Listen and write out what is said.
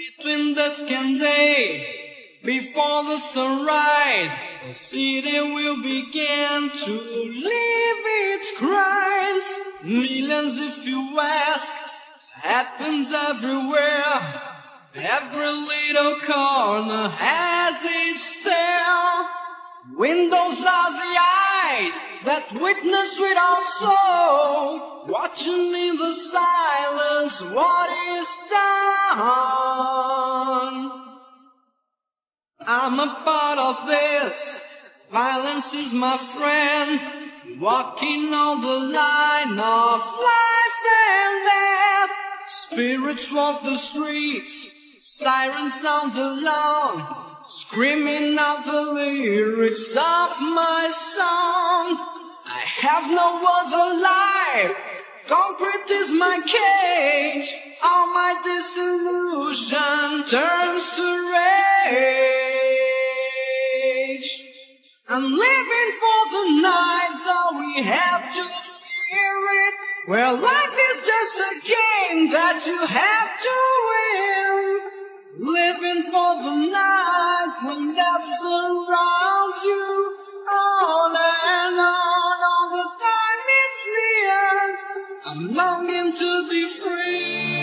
Between dusk and day, before the sunrise, the city will begin to live its crimes. Millions, if you ask, happens everywhere. Every little corner has its tale. Windows are the eyes that witness without soul, watching in the silence what is done. I'm a part of this. Violence is my friend, walking on the line of life and death. Spirits walk the streets, siren sounds alone, screaming out the lyrics of my song. I have no other life. Concrete is my cage all my disillusion turns to rage. I'm living for the night, though we have to fear it. Well, life is just a game that you have to win. Living for the night when death surrounds you on and on all the time it's near. I'm longing to be free.